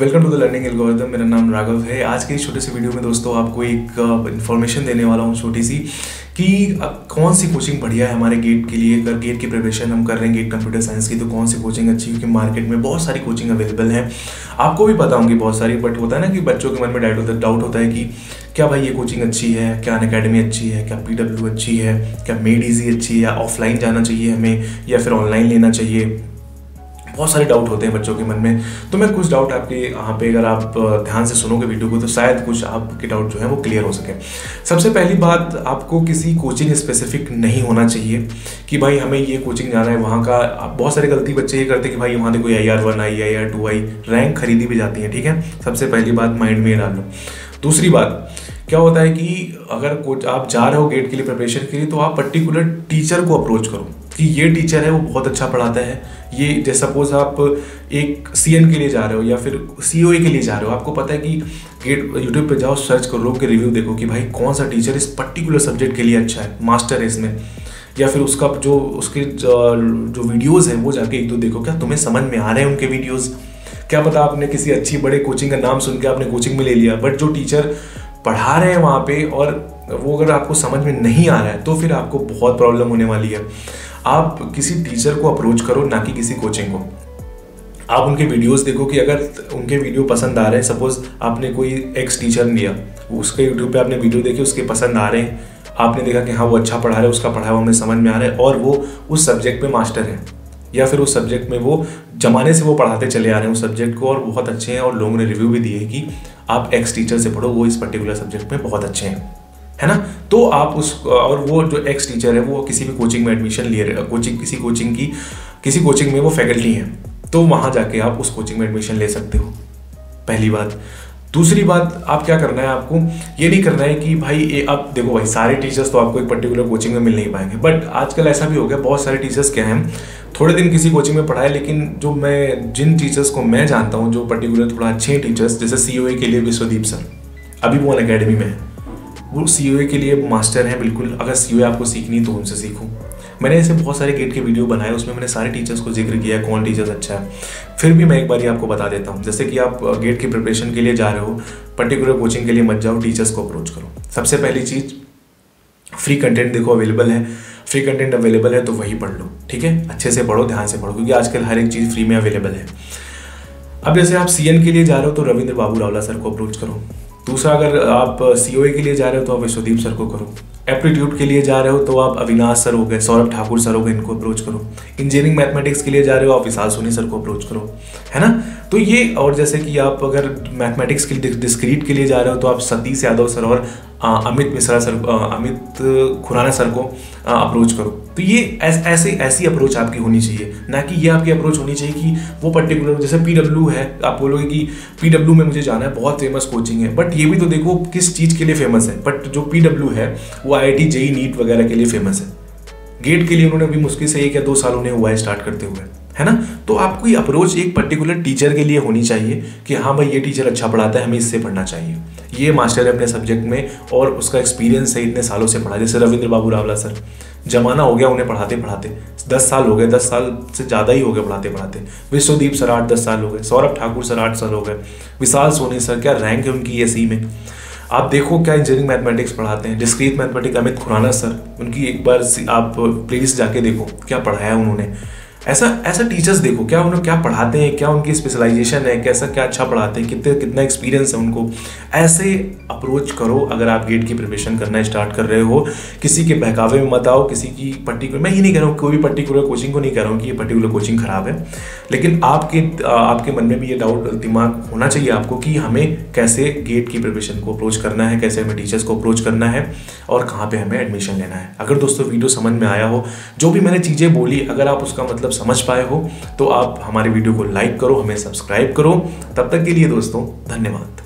Welcome to the learning algorithm मेरा नाम राघव है। आज के इस छोटे से वीडियो में दोस्तों आपको एक इन्फॉर्मेशन देने वाला हूँ छोटी सी कि अब कौन सी कोचिंग बढ़िया है हमारे गेट के लिए? अगर गेट की प्रिपरेशन हम कर रहे हैं गेट कंप्यूटर साइंस की तो कौन सी कोचिंग अच्छी क्योंकि मार्केट में बहुत सारी कोचिंग अवेलेबल है। आपको भी पता होंगी बहुत सारी बट होता है ना कि बच्चों के मन में डाउट होता है डाउट होता है कि क्या भाई ये कोचिंग अच्छी है? क्या अन अकेडमी अच्छी है? क्या पीडब्ल्यू अच्छी है? क्या मेड ईजी अच्छी है? या ऑफलाइन जाना चाहिए हमें, या फिर ऑनलाइन लेना चाहिए? बहुत सारे डाउट होते हैं बच्चों के मन में। तो मैं कुछ डाउट आपके यहाँ पे अगर आप ध्यान से सुनोगे वीडियो को तो शायद कुछ आपके डाउट जो है वो क्लियर हो सके। सबसे पहली बात, आपको किसी कोचिंग स्पेसिफिक नहीं होना चाहिए कि भाई हमें ये कोचिंग जाना है, वहाँ का बहुत सारे गलती बच्चे ये करते हैं कि भाई वहाँ देखो I R one I I R two I rank खरीदी भी जाती है, ठीक है? सबसे पहली बात माइंड में डाल लो। दूसरी बात, क्या होता है कि अगर कोच, आप जा रहे हो गेट के लिए प्रिपरेशन के लिए तो आप पर्टिकुलर टीचर को अप्रोच करो। कि ये टीचर है, वो बहुत अच्छा पढ़ाता है। ये, जैसे सपोज़ आप एक सी के लिए जा रहे हो या फिर सीओए के लिए जा रहे हो, आपको पता है कि गेट यूट्यूब पर जाओ सर्च करो के रिव्यू देखो कि भाई कौन सा टीचर इस पर्टिकुलर सब्जेक्ट के लिए अच्छा है मास्टर है इसमें। या फिर उसका जो, उसके, जो वीडियोज़ हैं, वो जाके एक दो देखो, क्या तुम्हें समझ में आ रहे हैं उनके वीडियोज़ क्या पता आपने किसी अच्छी बड़े कोचिंग का नाम सुन के आपने कोचिंग में ले लिया बट जो टीचर पढ़ा रहे हैं वहाँ पे और वो अगर आपको समझ में नहीं आ रहा है तो फिर आपको बहुत प्रॉब्लम होने वाली है। आप किसी टीचर को अप्रोच करो, ना कि किसी कोचिंग को। आप उनके वीडियोस देखो कि अगर उनके वीडियो पसंद आ रहे हैं सपोज़ आपने कोई एक्स टीचर लिया, उसके यूट्यूब पे आपने वीडियो देखे, उसके पसंद आ रहे हैं, आपने देखा कि हाँ वो अच्छा पढ़ा रहा है, उसका हुआ हमें समझ में आ रहा है, और वो उस सब्जेक्ट में मास्टर है, या फिर उस सब्जेक्ट में वो जमाने से वो पढ़ाते चले आ रहे हैं उस सब्जेक्ट को, और बहुत अच्छे हैं, और लोगों ने रिव्यू भी दिए कि आप एक्स टीचर से पढ़ो, वो इस पर्टिकुलर सब्जेक्ट में बहुत अच्छे हैं। है ना? तो आप उस, और वो जो एक्स टीचर है, वो किसी भी कोचिंग में एडमिशन ले रहे कोचिंग किसी कोचिंग की, किसी कोचिंग में वो फैकल्टी हैं। तो वहाँ जाके आप उस कोचिंग में एडमिशन ले सकते हो। पहली बात। दूसरी बात, आप क्या करना है आपको? ये नहीं करना है कि भाई, ये अब देखो भाई, सारे टीचर्स तो आपको एक पर्टिकुलर कोचिंग में मिल नहीं पाएँगे। बट आजकल ऐसा भी हो गया, बहुत सारे टीचर्स क्या हैं, थोड़े दिन किसी कोचिंग में पढ़ाए, लेकिन जो मैं, जिन टीचर्स को मैं जानता हूँ, जो पर्टिकुलर थोड़ा अच्छे टीचर्स जैसे सीओए के लिए विश्वदीप सर, अभी वो अन अकेडमी में है। वो सी के लिए मास्टर हैं, बिल्कुल। अगर सी आपको सीखनी तो उनसे सीखो। मैंने ऐसे बहुत सारे गेट के वीडियो बनाए, उसमें मैंने सारे टीचर्स को ज़िक्र किया, कौन टीचर्स अच्छा है। फिर भी मैं एक बार आपको बता देता हूँ, जैसे कि आप गेट की प्रिपरेशन के लिए जा रहे हो पर्टिकुलर कोचिंग के लिए मत जाओ टीचर्स को अप्रोच करो। सबसे पहली चीज़ फ्री कंटेंट देखो अवेलेबल है। फ्री कंटेंट अवेलेबल है तो वही पढ़ लो, ठीक है? अच्छे से पढ़ो, ध्यान से पढ़ो, क्योंकि आजकल हर एक चीज़ फ्री में अवेलेबल है। अब जैसे आप सीएन के लिए जा रहे हो तो रविंद्र बाबू रावला सर को अप्रोच करो। दूसरा, अगर आप सी के लिए जा रहे हो तो आप विश्वदीप सर को करो। एप्टीट्यूड के लिए जा रहे हो तो आप अविनाश सर हो गए, सौरभ ठाकुर सर हो गए, इनको अप्रोच करो। इंजीनियरिंग मैथमेटिक्स के लिए जा रहे हो, आप विशाल सोनी सर को अप्रोच करो। है ना? तो ये और जैसे कि आप अगर मैथमेटिक्स के लिए डिस्क्रीट के लिए जा रहे हो तो आप सतीश यादव सर और अमित मिश्रा सर अमित खुराना सर को अप्रोच करो। तो ये ऐस, ऐसे ऐसी अप्रोच आपकी होनी चाहिए। ना कि ये आपकी अप्रोच होनी चाहिए कि वो पर्टिकुलर जैसे पीडब्ल्यू है आप बोलोगे कि पीडब्ल्यू में मुझे जाना है बहुत फ़ेमस कोचिंग है। बट ये भी तो देखो किस चीज़ के लिए फ़ेमस है। बट जो पीडब्ल्यू है वो आई आई जेई नीट वगैरह के लिए फ़ेमस है। गेट के लिए उन्होंने अभी मुश्किल से एक या दो साल उन्हें हुआ है स्टार्ट करते हुए। है ना? तो आपको ये अप्रोच एक पर्टिकुलर टीचर के लिए होनी चाहिए कि हाँ भाई, ये टीचर अच्छा पढ़ाता है, हमें इससे पढ़ना चाहिए। ये मास्टर है अपने सब्जेक्ट में और उसका एक्सपीरियंस है इतने सालों से पढ़ा जैसे रविंद्र बाबू रावला सर जमाना हो गया उन्हें पढ़ाते पढ़ाते। दस साल हो गए, दस साल से ज़्यादा ही हो गए पढ़ाते पढ़ाते। विश्वदीप सर आठ, दस साल हो गए। सौरभ ठाकुर सर आठ साल हो गए। विशाल सोनी सर क्या रैंक है उनकी एस में? आप देखो क्या इंजीनियरिंग मैथमेटिक्स पढ़ाते हैं। Discrete mathematics Amit Khurana sir उनकी एक बार आप प्लीज़ जाके देखो, क्या पढ़ाया उन्होंने। ऐसा ऐसा टीचर्स देखो, क्या उन्हें क्या पढ़ाते हैं, क्या उनकी स्पेशलाइजेशन है, कैसा क्या अच्छा पढ़ाते हैं, कितने, कितना एक्सपीरियंस है उनको? ऐसे अप्रोच करो अगर आप गेट की प्रिपरेशन करना स्टार्ट कर रहे हो। किसी के बहकावे में मत आओ, किसी की पर्टिकुलर मैं ये नहीं कह रहा हूँ, कोई भी पर्टिकुलर कोचिंग को नहीं कह रहा हूँ कि ये पर्टिकुलर कोचिंग खराब है। लेकिन आपके आपके मन में भी ये डाउट दिमाग होना चाहिए आपको कि हमें कैसे गेट की प्रिपरेशन को अप्रोच करना है, कैसे हमें टीचर्स को अप्रोच करना है और कहाँ पर हमें एडमिशन लेना है। अगर दोस्तों वीडियो समझ में आया हो, जो भी मैंने चीज़ें बोली, अगर आप उसका मतलब समझ पाए हो तो आप हमारे वीडियो को लाइक करो, हमें सब्सक्राइब करो। तब तक के लिए दोस्तों, धन्यवाद।